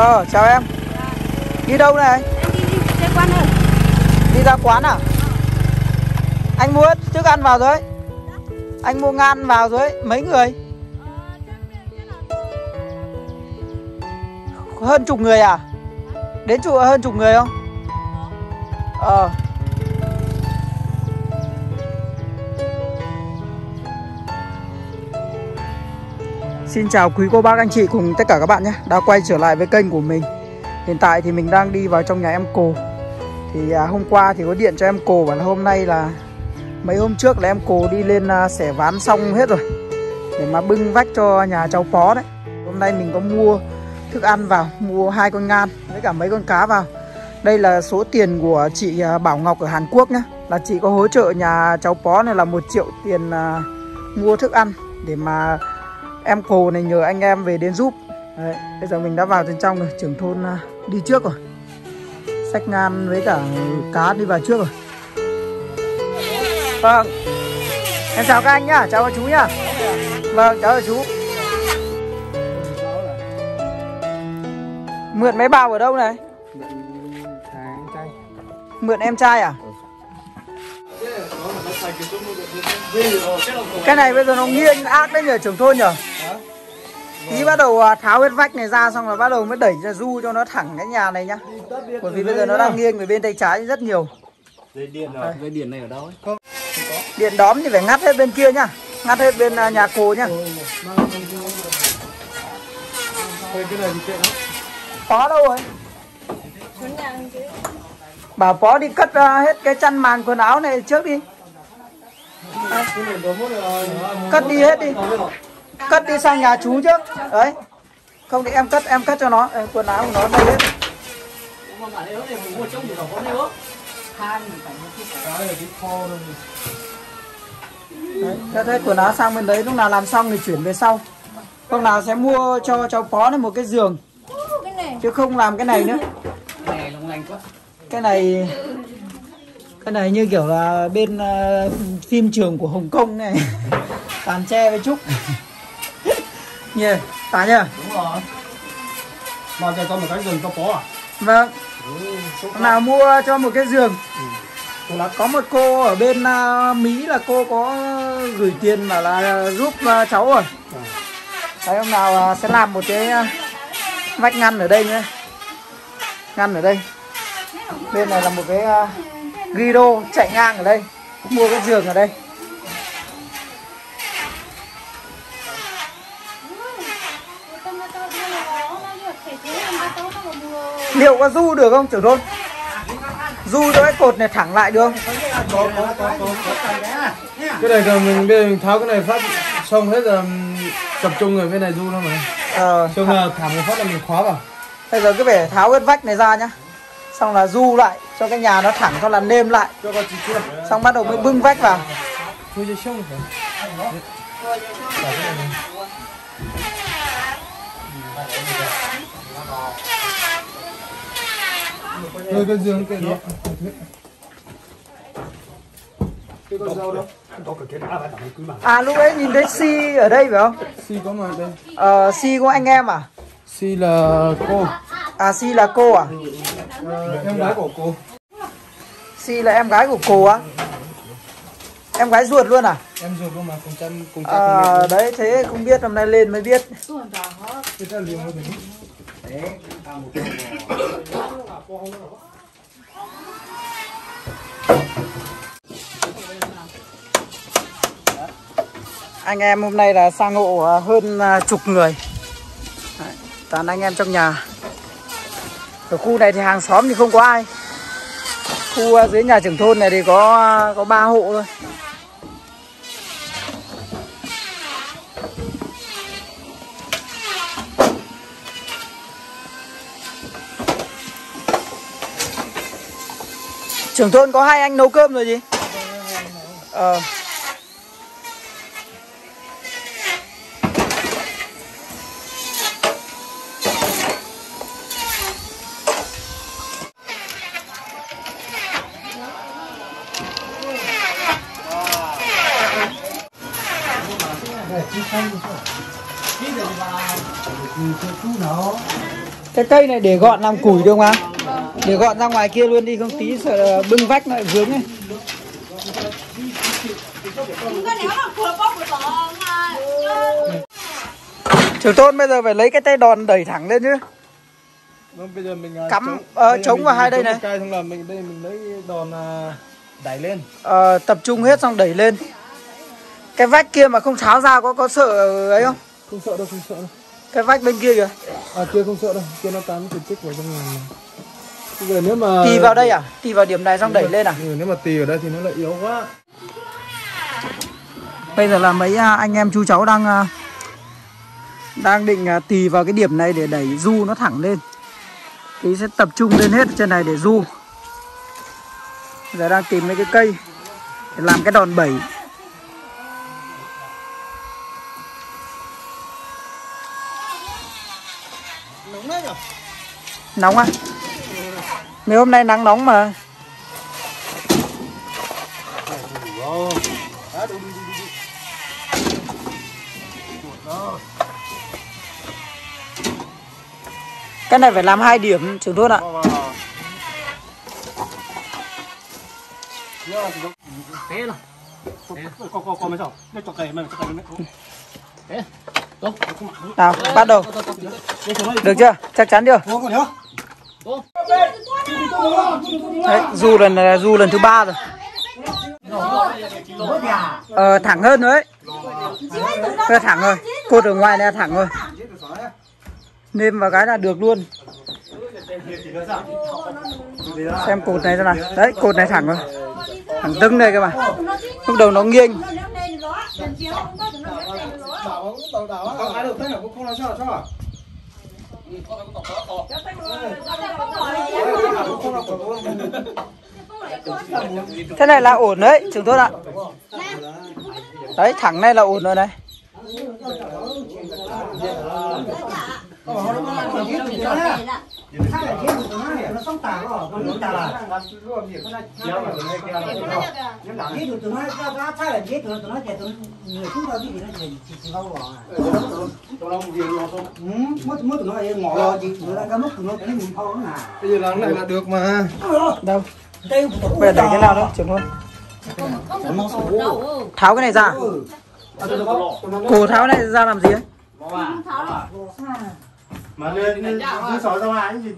Ờ, chào em. Đi đâu này? Em đi đi quán rồi. Đi ra quán à? Anh mua thức ăn vào rồi. Anh mua ngan vào rồi. Mấy người? Hơn chục người à? Đến chục hơn chục người không? Ờ. Xin chào quý cô bác anh chị cùng tất cả các bạn nhé. Đã quay trở lại với kênh của mình. Hiện tại thì mình đang đi vào trong nhà em Cồ Thì à, hôm qua thì có điện cho em Cồ Và là hôm nay là Mấy hôm trước là em Cồ đi lên à, xẻ ván xong hết rồi. Để mà bưng vách cho nhà cháu Pó đấy. Hôm nay mình có mua thức ăn vào Mua hai con ngan với cả mấy con cá vào. Đây là số tiền của chị à, Bảo Ngọc ở Hàn Quốc nhé. Là chị có hỗ trợ nhà cháu Pó này là một triệu tiền à, mua thức ăn Để mà em cồ này nhờ anh em về đến giúp. Đấy, bây giờ mình đã vào bên trong rồi trưởng thôn à, đi trước rồi. Sách ngan với cả cá đi vào trước rồi. Vâng. Em chào các anh nhá chào các chú nhá. Vâng chào các chú. Mượn mấy bao ở đâu này? Mượn em trai à? Cái này bây giờ nó nghiêng ác đấy nhờ trưởng thôn nhờ. Tí bắt đầu à, tháo hết vách này ra xong rồi bắt đầu mới đẩy ra du cho nó thẳng cái nhà này nhá. Bởi vì bây giờ nó đang nghiêng về bên tay trái rất nhiều. Dây điện rồi, dây điện này ở đâu ấy? Điện đóm thì phải ngắt hết bên kia nhá. Ngắt hết bên à, nhà cô nhá. Pó đâu rồi? Bảo Pó đi cất à, hết cái chăn màn quần áo này trước đi. Có. Cất đi hết đi Cất đi sang nhà chú trước Đấy. Không thì em cất em cất cho nó. Ê, Quần áo của nó đây hết Cái này. Đấy, quần áo sang bên đấy lúc nào làm xong thì chuyển về sau. Hôm nào sẽ mua cho cháu phó này một cái giường. Chứ không làm cái này nữa. Cái này Cái này như kiểu là bên uh, phim trường của Hồng Kông này. Tàn tre với Trúc. Nhờ, tả nhờ Đúng rồi. Mà cho con một cái rừng có bó à? Vâng, Ừ, nào mua cho một cái giường. Lát Có một cô ở bên à, Mỹ là cô có gửi tiền mà là giúp à, cháu rồi. Đấy hôm nào à, sẽ làm một cái à, vách ngăn ở đây nhé. Ngăn ở đây. Bên này là một cái uh, ghi đô chạy ngang ở đây. Mua cái giường ở đây Liệu có du được không trưởng thôn? Du cho cái cột này thẳng lại được không? có có có có cái này rồi mình bây giờ mình tháo cái này phát xong hết rồi tập trung ở bên này du thôi mà. Ờ, xong là thả một phát là mình khóa vào. Bây giờ cứ phải tháo cái vách này ra nhá. Xong là du lại cho cái nhà nó thẳng xong là nêm lại. Cho Xong bắt đầu mới bưng vách vào. Thôi cho xong rồi Rồi cái giường cái đó cái con dâu đó À lúc ấy nhìn thấy Si ở đây phải không? Si có mà đây Ờ, Si có anh em à? Si là cô À Si là cô à? Ờ, em gái của cô Si là em gái của cô á? Em gái ruột luôn à? em ruột luôn mà cùng cha cùng cha cùng À, mẹ đấy thế không biết hôm nay lên mới biết anh em hôm nay là sang hộ à, hơn à, chục người. Đấy, Toàn anh em trong nhà. Ở khu này thì hàng xóm thì không có ai. Khu à, dưới nhà trưởng thôn này thì có có ba hộ thôi. Trưởng thôn có hai anh nấu cơm rồi gì? Ờ cái cây này để gọn làm củi được không ạ để gọn ra ngoài kia luôn đi không tí sợ bưng vách lại vướng ấy. Trường tôn bây giờ phải lấy cái tay đòn đẩy thẳng lên chứ. Vâng, bây giờ mình à, Cắm, chống- ờ, chống mình- vào hai đây này. cây xong là mình đây mình lấy đòn à, đẩy lên. Ờ, tập trung hết xong đẩy lên. Cái vách kia mà không tháo ra có có sợ ấy không? Không sợ đâu không sợ đâu. Cái vách bên kia kìa. À kia không sợ đâu kia nó tám cái tích vào trong này giờ nếu mà tì vào đây à? Tì vào điểm này xong đẩy lên à? Ừ, nếu mà tì ở đây thì nó lại yếu quá. Bây giờ là mấy à, anh em chú cháu đang à, đang định à, tì vào cái điểm này để đẩy du nó thẳng lên. Tí sẽ tập trung lên hết trên này để du. Giờ đang tìm mấy cái cây để làm cái đòn bẩy. Nóng á mấy hôm nay nắng nóng mà. Cái này phải làm hai điểm, trưởng thôn ạ. Nào, bắt đầu. Được chưa? Chắc chắn chưa? Đấy, dù lần dù là lần thứ ba rồi ờ thẳng hơn nữa ấy thẳng rồi cột ở ngoài này thẳng rồi nêm vào cái là được luôn xem cột này xem này đấy cột này thẳng rồi thẳng tưng đây các bạn, lúc đầu nó nghiêng thế này là ổn đấy, trường tốt ạ. Đấy, thẳng này là ổn rồi này bây giờ này là được mà đâu về đẩy cái nào đó trưởng thôi tháo cái này ra. Cổ tháo này ra làm gì ấy? Mà lên lên sỏi ra ngoài cái gì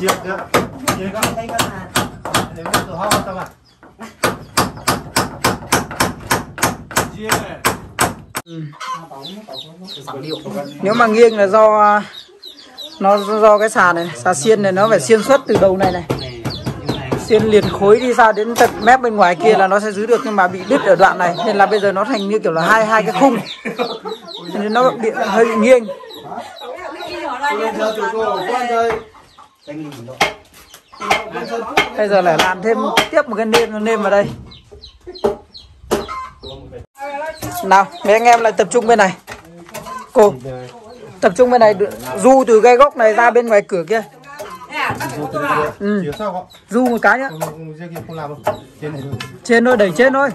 Chiếc kìa. Chiếc kìa. Để nó tự ho tao à. Chiếc này. nếu mà nghiêng là do nó do cái xà này xà xiên này nó phải xiên xuất từ đầu này này xuyên liền khối đi ra đến tận mép bên ngoài kia là nó sẽ giữ được, nhưng mà bị đứt ở đoạn này, nên là bây giờ nó thành như kiểu là hai hai cái khung. Nên nó bị, hơi bị nghiêng. Bây giờ lại làm thêm tiếp một cái nêm nêm vào đây. Nào, mấy anh em lại tập trung bên này. Cô, tập trung bên này, du từ cái góc này ra bên ngoài cửa kia ừ. Sau không? du một cái nhá Không, riêng kia không làm đâu. Trên này thôi. đẩy trên thôi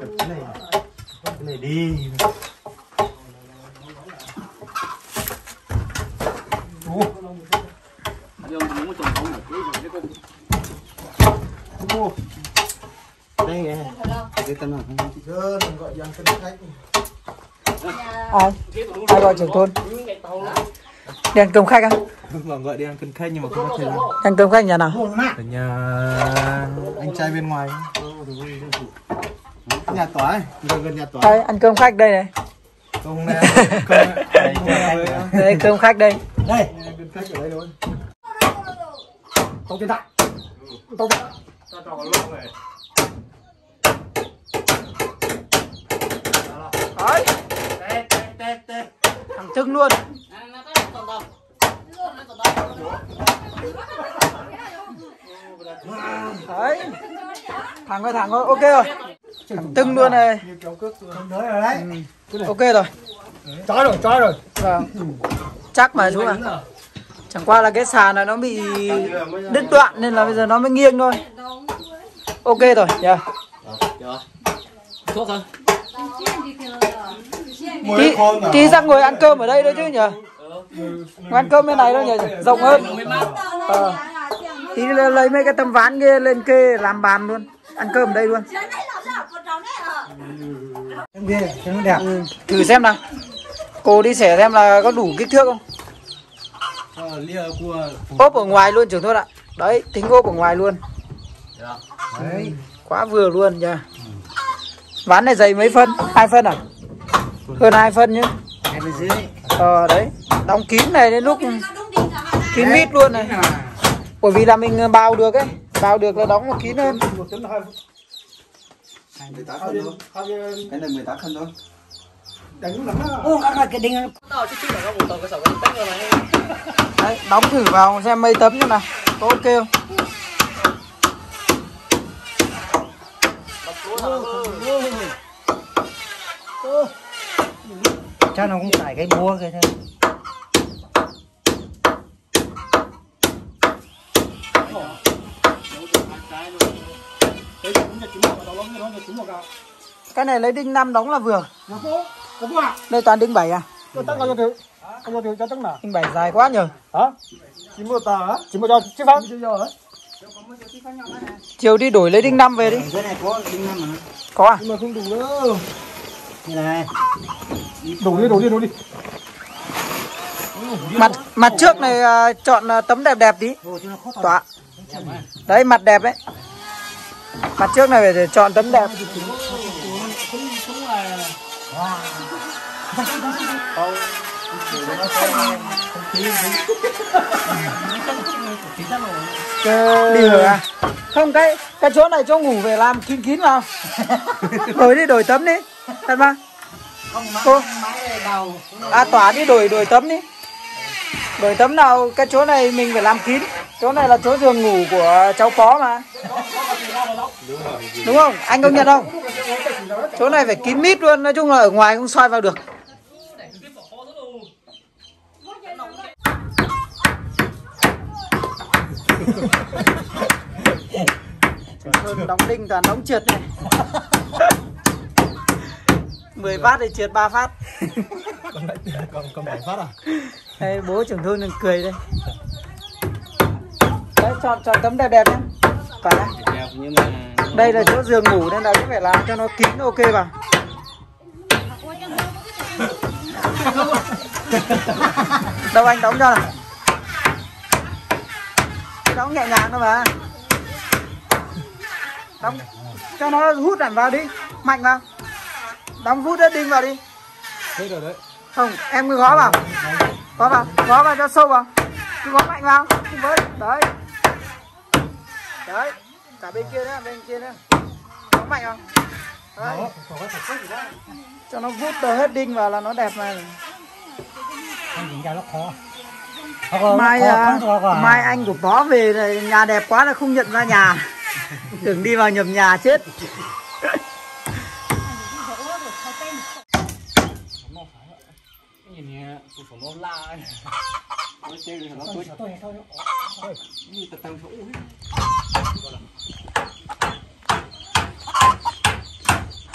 Cầm cái này. Cái này đi. Đây nè. Cái? Chứ đừng gọi dân khách. Ai ai gọi trưởng thôn đèn cầm khách á Vâng gọi đi ăn cân khách nhưng mà không có thời gian. đèn cầm khách nhà nào Ở nhà anh trai bên ngoài. Nhà tòa gần gần nhà tòa. đây ăn cơm khách đây này Không nè, nè. đây cơm khách đây Đây, cân khách ở đây luôn. Tông tiền đại. Tông tiền. đấy thẳng trưng luôn. Đấy. Thẳng rồi thẳng rồi ok rồi. Thẳng tưng luôn này. Như kéo cước rồi. Ừ. ok rồi. Chói rồi, chói rồi. vâng. Chắc mà chú ạ. Chẳng qua là cái sàn này nó bị đứt đoạn nên là bây giờ nó mới nghiêng thôi. Ok rồi dạ. Thuốc tí, ra ngồi ăn cơm ở đây thôi chứ ngồi ăn cơm bên này đâu nhờ rộng hơn ờ. tí lấy mấy cái tấm ván kia lên kê làm bàn luôn ăn cơm ở đây luôn? Em kia, đẹp. Ừ. Thử xem nào. Cô đi xẻ xem là có đủ kích thước không? Ờ, Ốp ở ngoài luôn trưởng thôn ạ. Đấy, tính ốp ở ngoài luôn. Đấy, quá vừa luôn nha. Ván này dày mấy phân? Hai phân à? Hơn hai phân nhá. hai bên dưới Ờ đấy, đóng kín này đến lúc kín mít luôn này. Bởi vì là mình bao được ấy, bao được là đóng nó kín hơn. một tấn là hai 18 phân thôi. Cái này 18 phân thôi. đánh lắm á ô cái đinh Đấy, đóng thử vào xem mấy tấm như nào. Có ok không? Cho nó cũng tải cái búa cái thôi Cái này lấy đinh 5 đóng là vừa. Đây toàn đinh 7 à? Đinh 7 dài quá nhờ. hả chỉ mua tờ hả chỉ mua cho chứ không Chiều đi đổi lấy đinh 5 về đi. cái này có đinh năm mà Có à? nhưng mà không đủ đâu như này đủ đi đủ đi đủ đi Mặt mặt trước này à, chọn à, tấm đẹp đẹp tí. Tọa. Đấy mặt đẹp đấy. Mặt trước này phải để chọn tấm đẹp. Đi rồi à? Không cái cái chỗ này cho ngủ về làm kín kín vào. đổi đi đổi tấm đi. Thật mà. Cô. À tỏa đi đổi đổi tấm đi. Đổi tấm nào cái chỗ này mình phải làm kín. Chỗ này là chỗ giường ngủ của cháu phó mà. Đúng không? Anh công nhận không? Chỗ này phải kín mít luôn, nói chung là ở ngoài không soi vào được. Hơn đóng đinh toàn đóng trượt này. 10 phát thì trượt 3 phát. Còn còn bảy phát à? Đây bố trưởng thôn đừng cười đây. Đấy chọn chọn tấm đẹp đẹp nhé Phải đấy. đẹp nhưng mà Đây là chỗ giường ngủ nên là cũng phải làm cho nó kín ok vào Đâu anh đóng cho? nào Đóng nhẹ nhàng thôi mà. Đóng cho nó hút hẳn vào đi. Mạnh vào. Đóng hút đất đinh vào đi. Thế rồi đấy. Không em cứ gõ vào. Gõ vào Gõ vào cho sâu vào. Cứ gõ mạnh vào. Cùng với Đấy. Đấy. Cả bên kia nữa Bên kia nữa. Gõ mạnh vào. Đấy. Cho nó hút được hết đinh vào là nó đẹp này không chỉnh ra nó khó mai à, mai anh của bó về này, nhà đẹp quá là không nhận ra nhà. Tưởng đi vào nhầm nhà chết.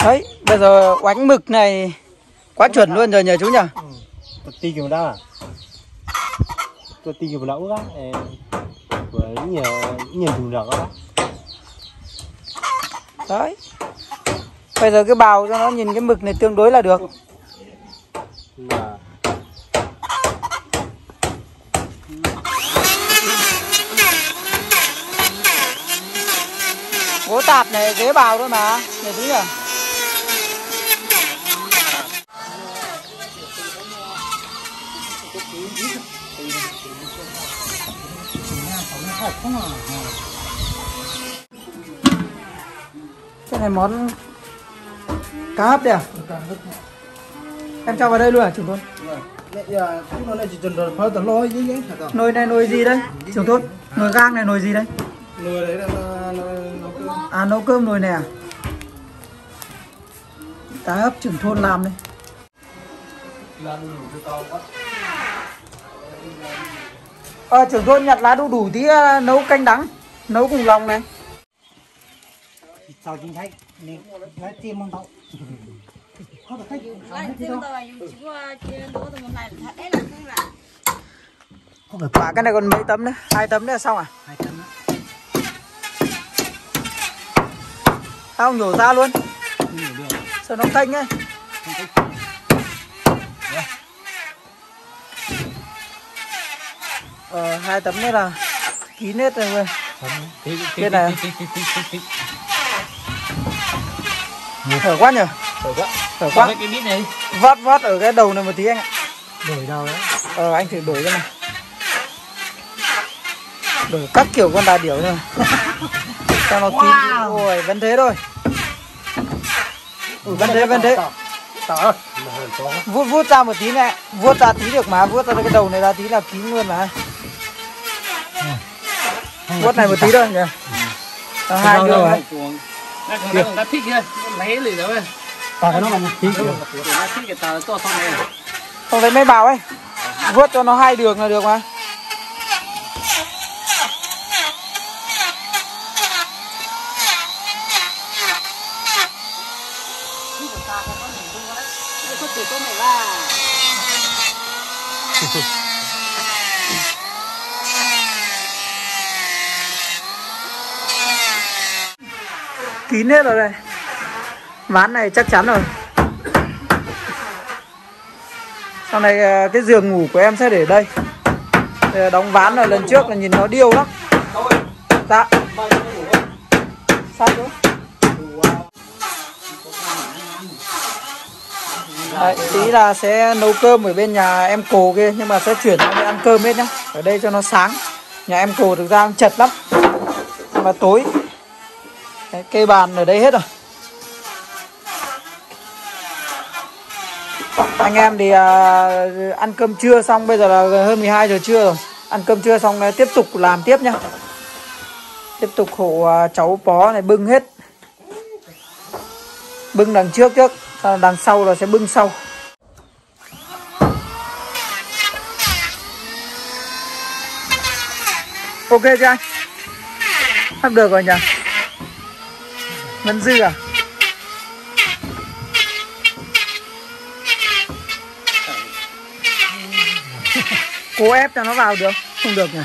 Đấy bây giờ oánh mực này quá chuẩn luôn rồi nhờ chú nhỉ tôi ti kiểu đó tôi tìm kiểu lẩu đó với nhiều nhiều thùng rộng đó đấy. Bây giờ cái bào cho nó nhìn cái mực này tương đối là được. Gỗ tạp này dễ bào thôi mà, này chú nhỉ cái này món cá hấp đây à? Em cho vào đây luôn à trưởng thôn? Nồi này nồi gì đây, trưởng thôn? Nồi gang này, nồi gì đây? Nồi đấy là nấu cơm à nấu cơm nồi này à? Cá hấp trưởng thôn làm đây ờ trưởng thôn nhặt lá đu đủ tí à, nấu canh đắng nấu cùng lòng này sau chính sách nên nó chim mong tao không được là không không phải Quả cái này còn mấy tấm nữa? Hai tấm nữa là xong à? hai tấn Sao không nhổ ra luôn? Sao nó tênh ấy? Ờ, hai tấm nữa là kín hết rồi. Cái này Thở quá nhỉ? Thở quá. Thở quá. cái bít này. Vót vót ở cái đầu này một tí anh ạ. đổi đầu đấy Ờ, anh thử đổi cái này. Đổi các kiểu con đà điểu thôi. Cho nó kín. Wow. Ôi, vẫn thế thôi. Ừ, vẫn thế, vẫn thế. tỏ vuốt vuốt ra một tí này vuốt ra tí được mà vuốt ra cái đầu này ra tí là kín luôn mà vuốt này một tí thôi nhỉ? Ờ, hai đường đấy Nó còn đang đã thích kia. Lấy lì rồi. tỏ cái nó là một tí Nó thích cái tờ to xong này. không lấy mấy bảo ấy. Vuốt cho nó hai đường là được mà kín hết rồi đây. Ván này chắc chắn rồi. Sau này ờ, cái giường ngủ của em sẽ để đây. Ờ, đóng ván rồi lần trước là nhìn nó điêu lắm. Dạ. Sao nữa? Đấy, tí là sẽ nấu cơm ở bên nhà em cồ kia nhưng mà sẽ chuyển sang ăn cơm hết nhá. Ở đây cho nó sáng. Nhà em cồ thực ra chật lắm. Nhưng mà tối Đấy, cây bàn ở đây hết rồi. Anh em thì à, ăn cơm trưa xong bây giờ là hơn 12 giờ trưa rồi. Ăn cơm trưa xong à, tiếp tục làm tiếp nhá. Tiếp tục hộ à, cháu bó này bưng hết. Bưng đằng trước trước sau đằng sau là sẽ bưng sau. Ok chưa anh? Sắp được rồi nhỉ? Vẫn dư à? Cố ép cho nó vào được không được nhỉ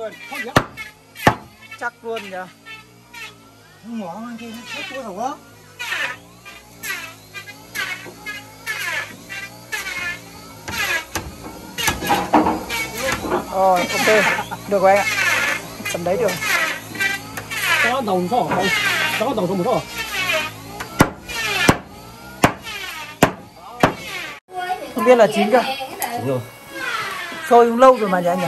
kín mít luôn chắc luôn nhỉ ngỏ mang kia hết chỗ rồi quá rồi ok. Được rồi anh ạ. Tầm đấy được. Có đầu số đầu có đầu số một số không biết là chín chưa rồi. Sôi cũng lâu rồi mà nhỉ anh nhỉ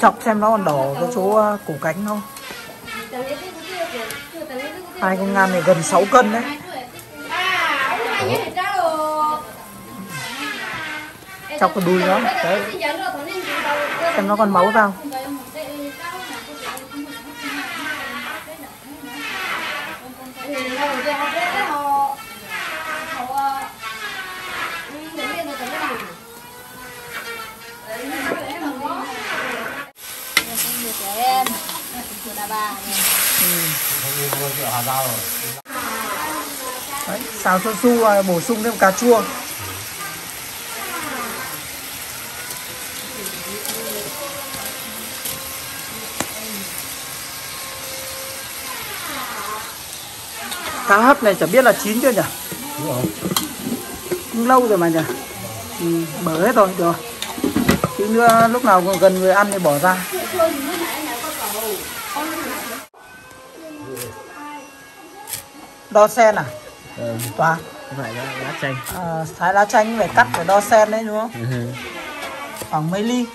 chọc xem nó còn đỏ cái chỗ ờ, cổ cánh không? Hai con ngan này gần 6 cân đấy. Chọc cái đùi nó đấy. Xem nó còn máu vào đấy, xào cho su à, bổ sung thêm cà chua. Cá hấp này chẳng biết là chín chưa nhỉ? Cũng lâu rồi mà nhỉ? Ừ, bở hết rồi được chứ nữa lúc nào gần người ăn thì bỏ ra. Đo sen à? Tòa. Phải là lá chanh. à, thái lá chanh phải cắt phải đo sen đấy đúng không? Khoảng mấy ly?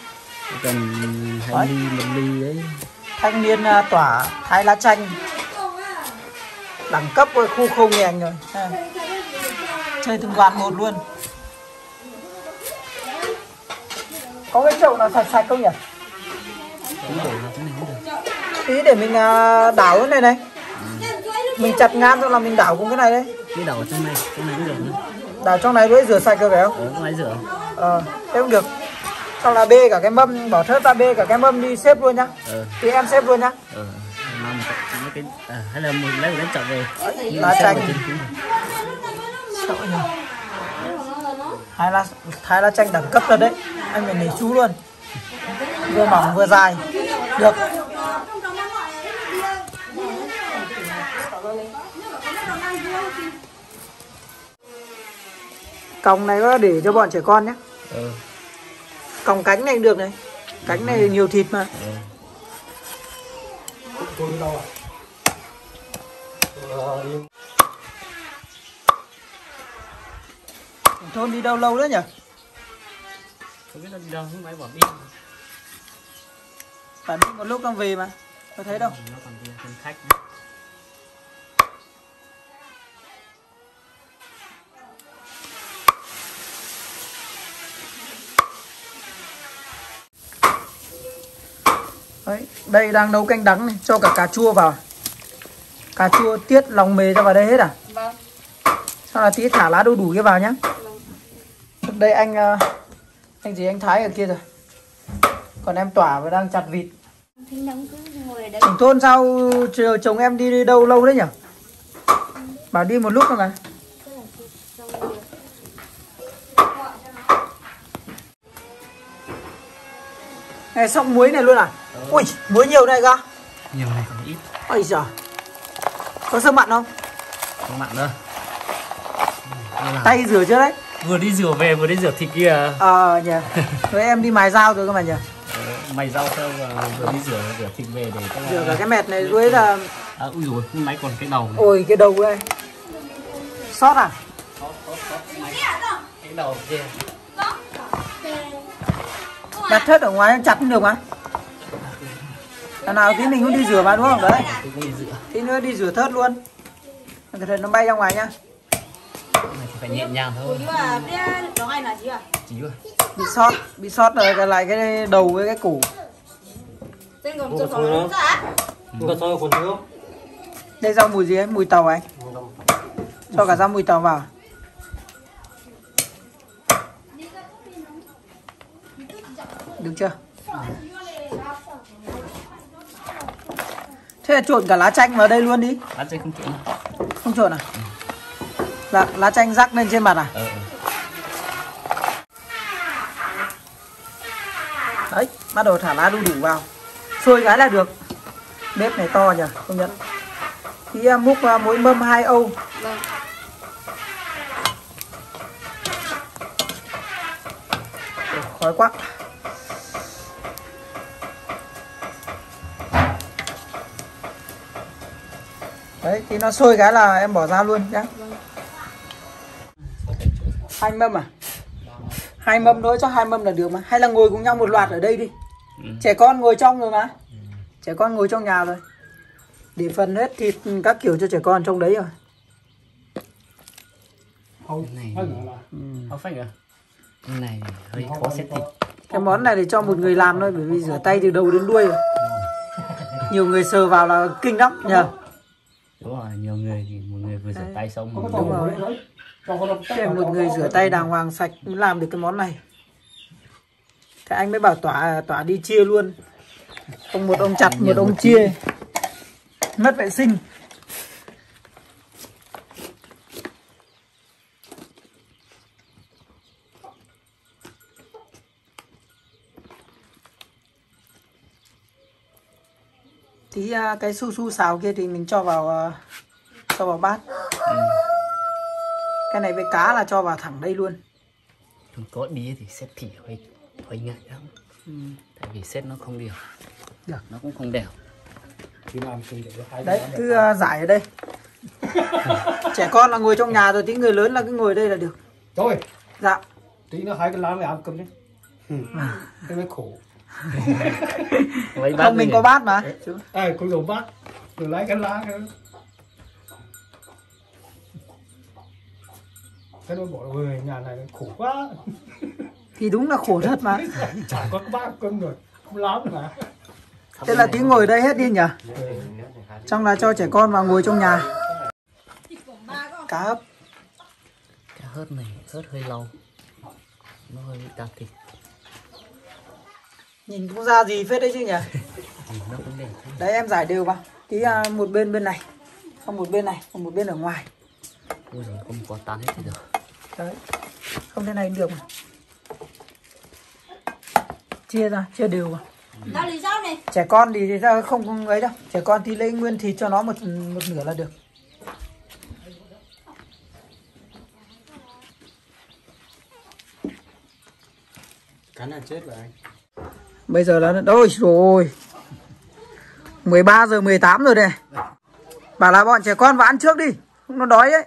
Cần hai ly, một ly đấy. thanh niên à, tỏa thái lá chanh. Đẳng cấp của khu không nhà anh rồi ha. chơi từng đoàn một luôn. Có cái chậu nào sạch sạch không nhỉ? Tí để mình à, đảo cái này này mình chặt ngang xong là mình đảo cùng cái này đấy. Cái ở trong này trong này cũng được đảo trong này với rửa sạch rồi phải không? Ở ngoài rửa. Ờ thế cũng được. Xong là bê cả cái mâm bỏ thớt ra bê cả cái mâm đi xếp luôn nhá. Ờ. Thì em xếp luôn nhá. Ờ mà một cái cái à, hay là mình lấy lấy chọn về. Lá chanh. sợ nhỉ hai lá hai lá chanh đẳng cấp rồi đấy. Anh phải nể chú luôn. Vừa mỏng vừa dài. Được còng này có để cho bọn trẻ con nhé. Ờ còng cánh này được này. Cánh này nhiều thịt mà. Thôn đi đâu lâu đấy nhỉ? Không biết nó đi đâu không máy bỏ đi. Phải đi một lúc đang về mà. Có thấy đâu? Nó còn con khách đấy đây đang nấu canh đắng này cho cả cà chua vào. Cà chua tiết lòng mề cho vào đây hết à? Vâng. sau là tí thả lá đu đủ kia vào nhá. Đây anh ờ, anh gì anh thái ở kia rồi. Còn em tỏa và đang chặt vịt. Trưởng thôn sao chờ chồng em đi đâu lâu đấy nhỉ bảo đi một lúc rồi mà. Này xong muối này luôn à ui muối nhiều này cơ nhiều này còn ít. Ôi giời. Có sơ mặn không? Không mặn đâu Đây là tay rửa chưa đấy? Vừa đi rửa về vừa đi rửa thịt kia. Ờ nhỉ. Rồi em đi mài dao rồi cơ mà nhỉ. Ờ, mày rau theo và vừa đi rửa rửa thịt về để các rửa cả cái mẹt này dưới là à, ui rồi máy còn cái đầu này. ôi cái đầu đây. Sót à? Cái đầu kia. Đặt thớt ở ngoài em chặt cũng được mà lần nào tí mình cũng đi rửa mà đúng không? Đấy. Tí nữa đi rửa thớt luôn. Cẩn thận nó bay ra ngoài nhá. Này thì phải nhẹ nhàng thôi. Nhưng mà biết đó ngày là gì à? chỉ rồi bị sót bị sót rồi cái lại cái đầu với cái cổ. Tên còn cho nó ra. có sao còn thiếu đây rau mùi gì ấy? Mùi tàu ấy. Cho cả rau mùi tàu vào. Được chưa thế là trộn cả lá chanh vào đây luôn đi. Ăn chơi không chịu không trộn à? Lá, lá chanh rắc lên trên mặt à? Ờ. đấy bắt đầu thả lá đu đủ vào. Sôi cái là được. Bếp này to nhỉ công nhận. Thì em múc vào mỗi mâm hai âu. Vâng. Khói quá đấy thì nó sôi cái là em bỏ ra luôn nhá. Hai mâm à? Hai mâm thôi cho hai mâm là được mà. Hay là ngồi cùng nhau một loạt ở đây đi. Ừ. trẻ con ngồi trong rồi mà. Trẻ con ngồi trong nhà rồi. Để phần hết thịt các kiểu cho trẻ con trong đấy rồi. Cái này không phải à cái này hơi khó xếp thịt. Cái món này để cho một người làm thôi bởi vì rửa tay từ đầu đến đuôi rồi. Nhiều người sờ vào là kinh lắm nhờ đúng rồi nhiều người thì một người vừa rửa tay xong một đúng rồi Thế một người rửa tay đàng hoàng sạch mới làm được cái món này. Thế anh mới bảo tỏa tỏa đi chia luôn. Ông một ông chặt một ông chia. Mất vệ sinh Tí à, cái su su xào kia thì mình cho vào à, cho vào bát. Cái này với cá là cho vào thẳng đây luôn. Còn có đĩa thì xếp thịt hơi hơi ngại lắm. Tại vì xếp nó không đều. Được. nó cũng không đều. Đấy cứ à, giải ở đây. Trẻ con là ngồi trong nhà rồi tí người lớn là cứ ngồi đây là được. Rồi, dạ. Tí nữa hai cái lá mày ăn cơm đấy. Cái mới khổ. Lấy bát không mình có bát mà À, có dầu bát. Rồi lấy cái lá nữa. Cái nó bỏ về nhà này khổ quá. thì đúng là khổ thật mà Chẳng có bác cưng rồi. Không lắm mà. thế là tí ngồi đây hết đi nhỉ trong là cho trẻ con vào ngồi trong nhà cá hấp Cá hớt này hớt hơi lâu Nó hơi bị đặc thịt nhìn cũng ra gì phết đấy chứ nhỉ? Đấy em giải đều vào. Tí à, một bên bên này. Xong một bên này còn một bên ở ngoài. Ui giời không có tan hết thì được. Đấy. Không thế này được mà. Chia ra chia đều vào. Tao lý rau này. trẻ con thì ra không không ấy đâu. Trẻ con thì lấy nguyên thịt cho nó một một nửa là được. Cá nào chết vậy anh? Bây giờ là ôi rồi. 13 giờ 18 rồi đây. Bảo là bọn trẻ con vào ăn trước đi. Không nó đói ấy.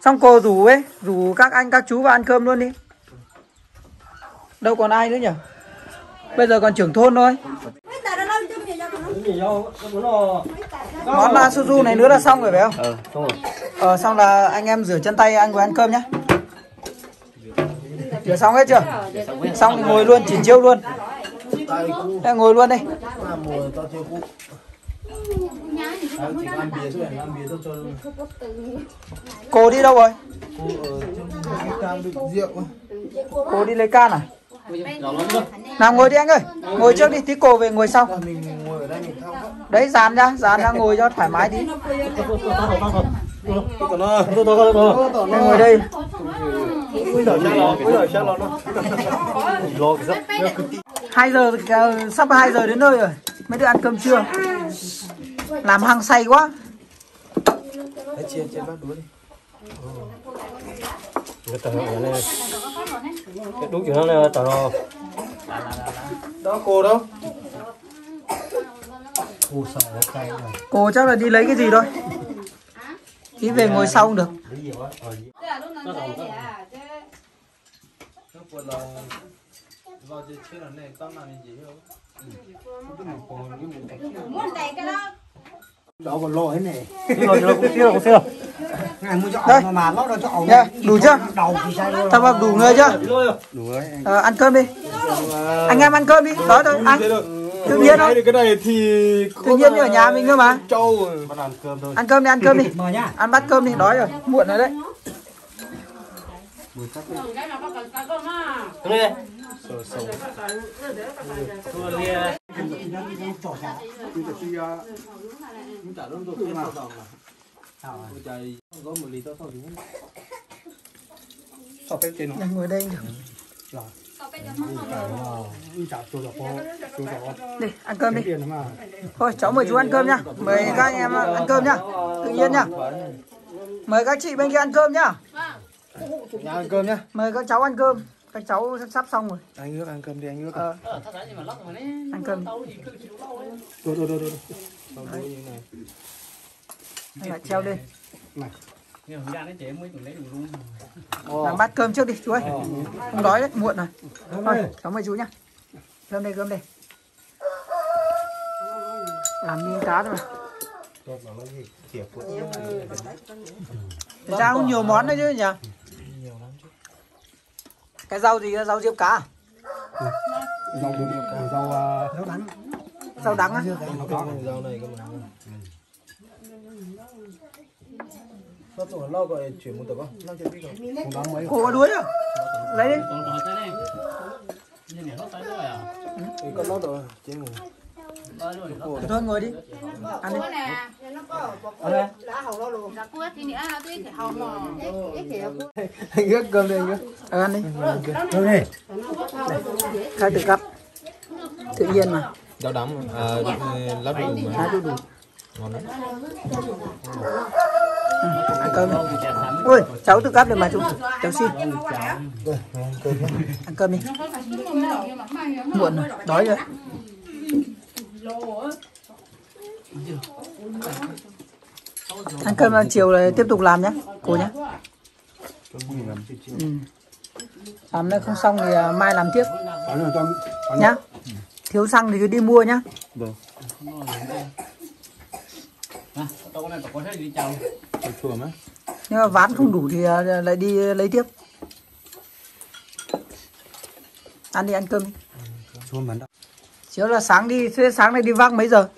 Xong cô rủ ấy rủ các anh các chú vào ăn cơm luôn đi. Đâu còn ai nữa nhỉ? Bây giờ còn trưởng thôn thôi. Món uh, suzu này nữa là xong rồi phải không? Ờ, xong rồi. ờ xong là anh em rửa chân tay anh vừa ăn cơm nhá rửa xong hết chưa? Xong thì ngồi luôn chỉnh chiêu luôn. Đây, ngồi luôn đi. Cô đi đâu rồi? Cô ở trong cái đựng rượu á. cô đi lấy can à? Nào ngồi đi anh ơi. Ngồi trước đi tí cô về ngồi sau. Đấy dàn ra dàn ra ngồi cho thoải mái tí. Còn nó, tôi tôi tôi tôi. Ngồi đây. Hai giờ ờ, sắp 2 giờ đến nơi rồi. Mấy đứa ăn cơm trưa. Làm hăng say quá. Đấy, chia chia bát đũa đi. Cái tờ này. Cái đúng kiểu nó này tờ nó. Đó cô đâu? Ui sợ nó cay rồi. cô chắc là đi lấy cái gì thôi tí về ngồi sau cũng được đó. Đó còn lo thế này. Rồi. Ngày mua cho mà cho. Nha, đủ chưa? Tập hợp đủ người chưa Đủ rồi. ờ, ăn cơm đi anh em ăn cơm đi đói thôi ăn tự nhiên thôi cái này thì tự nhiên như ở nhà mình cơ mà trâu. Bắt ăn cơm thôi. ăn cơm đi ăn cơm đi ăn bát cơm đi đói rồi muộn rồi đấy. Sao cái trên nó. Ngồi đây được đi ăn cơm đi. Thôi cháu mời chú ăn cơm nhá. Mời các anh em ăn cơm nhá. Tự nhiên nhá. Mời các chị bên kia ăn cơm nhá. Nhà ăn cơm nhá. mời các cháu ăn cơm. Các cháu sắp sắp xong rồi. Anh nước ăn cơm đi, anh nước. ờ, ăn. Cơm. Tôi tôi. Tao đuôi như này. Hay là treo lên. Nhưng làm bát cơm trước đi chú ơi. Không đói đấy muộn rồi. Thôi cháu mời chú nhá. Cơm đây cơm đây. Làm miếng cá thôi mà. Ra cũng nhiều món đấy chứ nhỉ? Cái rau gì rau diếp cá à? Rau rau rau đắng. rau đắng á? Rau này cơ mà. Sao tụi nó gọi chuyển một tập không? Lo chuyện đi rồi khổ quá đuối à lấy đi Còn còn này tới rồi à Ừ, con rồi, chế ngủ. Thôi ngồi đi ăn đi nè. Ăn đây thì. Anh cơm đi, anh ăn đi thôi đây. khai tự cấp tự nhiên mà Rau đắng, à, đu đủ hái đủ Ngon lắm ăn cơm đi. Ui cháu tự cắt được mà chú cháu xin. Ăn cơm ăn đi. Muộn rồi đói rồi. Ăn cơm là chiều là tiếp tục làm nhé cô nhé ừ. làm nữa không xong thì à, mai làm tiếp. Nhá. Thiếu xăng thì cứ đi mua nhá. À, này chua mấy. nếu mà ván không đủ thì à, lại đi lấy tiếp ăn đi ăn cơm đi Xuống bắn đó. chiếu là sáng đi thế sáng nay đi vác mấy giờ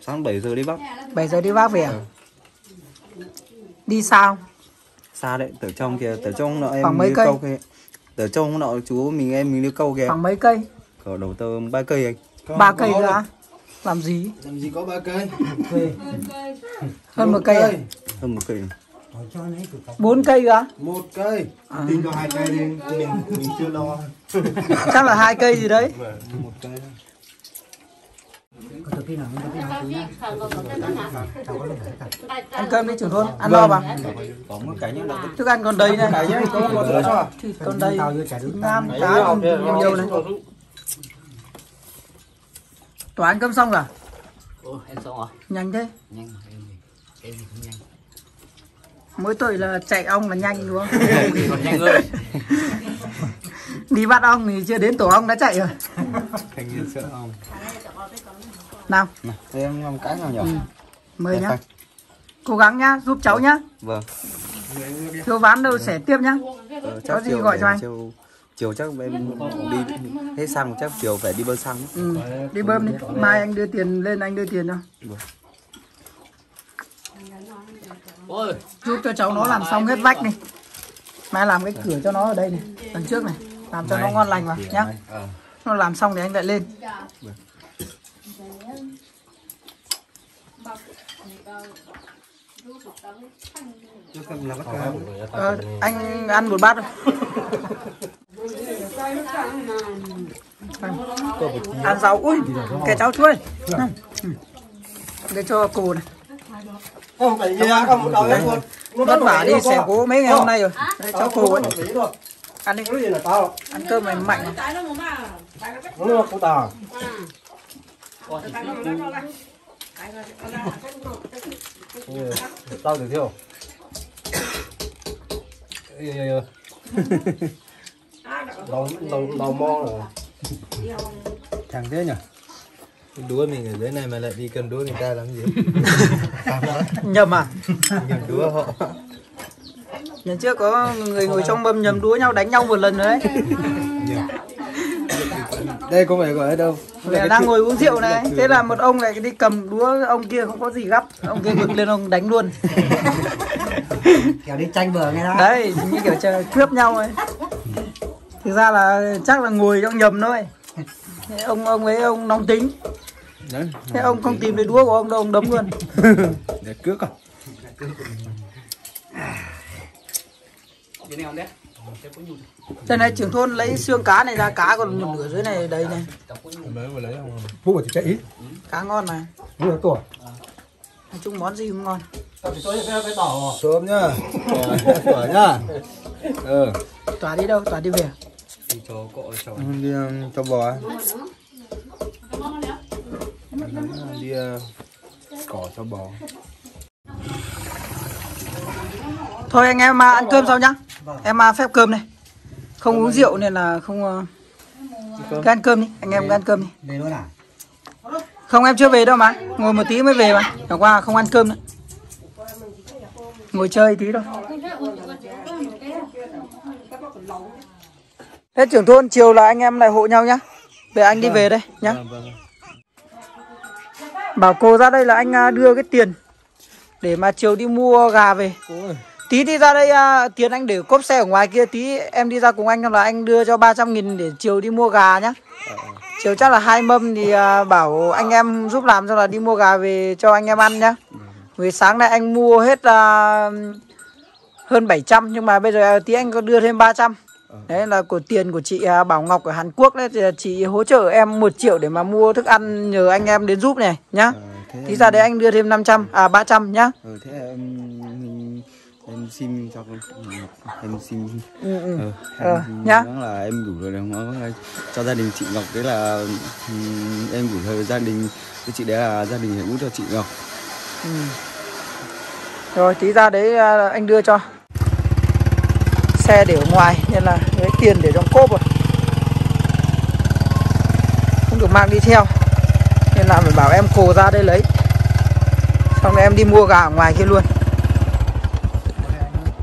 Sáng 7 giờ đi Bắc. 7 giờ đi vác về à đi sao Xa đấy, từ trong kia, từ trong nọ em Khoảng mấy cây? Từ trong nọ chú mình em mình đi câu kìa. khoảng mấy cây Cỡ đầu tư ba cây anh. ba cây nữa à? Làm gì? Làm gì có ba cây? Hơn một cây à? Hơn một cây. bốn cây cơ à? một cây. Tin có hai cây đi, mình mình chưa lo. chắc là hai cây gì đấy. Một cây. Ăn cơm đi trưởng thôn. Ăn Có một cái nhá. thức ăn còn đầy này thịt còn đầy. Ngan cá nhiều này tòa ăn cơm xong rồi à? Ồ, em xong rồi. nhanh thế Nhanh rồi, em thì em thì không nhanh. mỗi tội là chạy ong là nhanh đúng không thì còn nhanh hơn. đi bắt ong thì chưa đến tổ ong đã chạy rồi Thành nhiên sợ không? nào thế em làm cái nào nhỉ? mời nhá cố gắng nhá giúp cháu nhá Vâng. thiếu ván đâu sẽ tiếp nhá Ờ, Có gì gọi cho anh? Chiều, chắc em đi hết xăng chắc chiều phải đi bơm xăng. ừ. đi bơm đi. Mai anh đưa tiền lên anh đưa tiền cho. Ôi, giúp cho cháu nó làm xong hết vách đi. Mai làm cái cửa cho nó ở đây này đằng trước này. Làm cho nó ngon lành vào nhá. nó làm xong thì anh lại lên. Ờ, anh ăn một bát thôi ăn rau ui kẻ cháu chuối để cho cô này. Không phải gì không đầu luôn. Vất vả đi xẻ gỗ mấy ngày hôm nay rồi. Để cho cô ấy. ăn đi. Cái gì là tao? Ăn cơm này mạnh nó nó là của tao tao được chưa đầu đầu đầu mo rồi. Thằng thế nhỉ? Đúa mình ở dưới này mà lại đi cầm đúa người ta làm gì? Nhầm à? Cầm đúa họ. Lần trước có người ngồi trong mâm nhầm đũa nhau đánh nhau một lần rồi đấy. Đây có phải gọi ở đâu? Mẹ đang ngồi uống rượu này. Thế là một ông lại đi cầm đũa ông kia không có gì gấp. Ông kia vực lên ông đánh luôn. Kiểu đi tranh bừa nghe đó. Đấy như kiểu chờ cướp nhau ấy thực ra là chắc là ngồi trong nhầm thôi. Thế ông ông ấy ông nóng tính. Đấy. Thế ông không tìm thấy đũa của ông đâu ông đấm luôn. Để cướp à? Đây này trưởng thôn lấy xương cá này ra cá còn một nửa dưới này đầy này. Mới vừa lấy không? Mua thì chạy cá ngon này mua tuổi nói chung món gì cũng ngon. Sớm nhá. Quả nhá. Ừ tỏa đi đâu tỏa đi về đi um, cho bò đi uh, cỏ cho bò. Thôi anh em ăn cơm sau nhá. Em mà phép cơm này. Không uống rượu nên là không ờ, cứ ăn cơm đi. Anh em cứ ăn cơm đi. À? Không em chưa về đâu mà. Ngồi một tí mới về mà. Chẳng qua không ăn cơm nữa. Ngồi chơi tí thôi thế trưởng thôn chiều là anh em lại hộ nhau nhá. Để anh đi về đây nhá. Bảo cô ra đây là anh à, đưa cái tiền để mà chiều đi mua gà về. Tí đi ra đây à, tiền anh để cốp xe ở ngoài kia tí em đi ra cùng anh là anh đưa cho 300 nghìn để chiều đi mua gà nhá. Chiều chắc là hai mâm thì à, bảo anh em giúp làm cho là đi mua gà về cho anh em ăn nhá. Vì sáng nay anh mua hết à, hơn 700 nhưng mà bây giờ à, tí anh có đưa thêm 300 đấy là của tiền của chị à, Bảo Ngọc ở Hàn Quốc đấy thì chị hỗ trợ em một triệu để mà mua thức ăn nhờ anh em đến giúp này nhá thế tí ra đấy anh đưa thêm 500 à 300 nhá Ừ, thế em mình- em xin cho em xin ừ, ừ. ờ, Ờ, em nhá. nhá là em đủ rồi không cho gia đình chị Ngọc đấy là ừm, em gửi thời gia đình cái chị đấy là gia đình hạnh út cho chị Ngọc Ừ. Rồi tí ra đấy à, anh đưa cho Xe để ở ngoài Nên là lấy tiền để trong cốp rồi Không được mang đi theo Nên là phải bảo em cồ ra đây lấy Xong rồi em đi mua gà ở ngoài kia luôn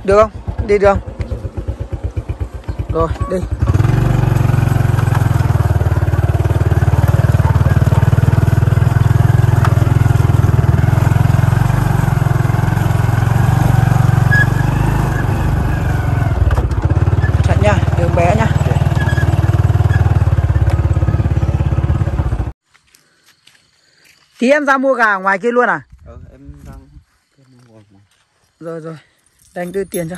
Được không? Đi được không? Rồi, đi. Chặn nha, đường bé nha. Tí em ra mua gà ngoài kia luôn à? ờ em đang Rồi rồi, để anh đưa tiền cho.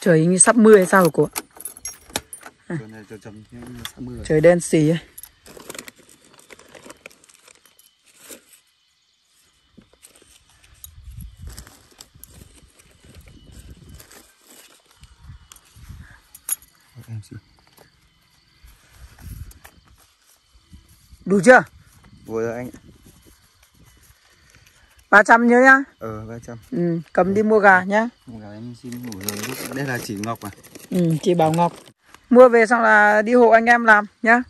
Trời như sắp mưa hay sao rồi cô? Mưa Trời đen xì ấy. Đủ chưa? Vừa rồi anh 300 nhớ nhá. ờ ba trăm Ừ, cầm đi mua gà nhá. gà em xin ngủ rồi đây là chỉ ngọc à Ừ, chị Bảo Ngọc. Mua về xong là đi hộ anh em làm nhá.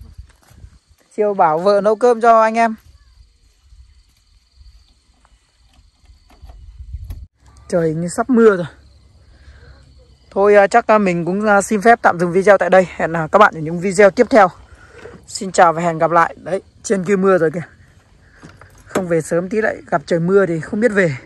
Chiều bảo vợ nấu cơm cho anh em. Trời như sắp mưa rồi. Thôi à, chắc à, mình cũng à, xin phép tạm dừng video tại đây. Hẹn các bạn ở những video tiếp theo. Xin chào và hẹn gặp lại. Đấy, trên kia mưa rồi kìa. Không về sớm tí lại gặp trời mưa thì không biết về.